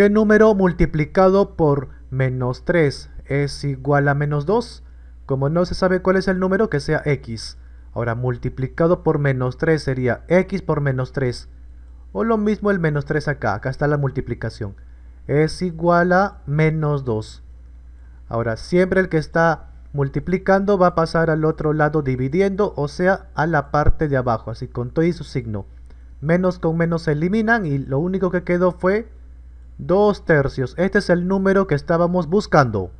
¿Qué número multiplicado por menos 3 es igual a menos 2? Como no se sabe cuál es el número, que sea x. Ahora, multiplicado por menos 3 sería x por menos 3. O lo mismo el menos 3 acá, acá está la multiplicación. Es igual a menos 2. Ahora, siempre el que está multiplicando va a pasar al otro lado dividiendo, o sea, a la parte de abajo, así con todo y su signo. Menos con menos se eliminan y lo único que quedó fue 2 tercios. Este es el número que estábamos buscando.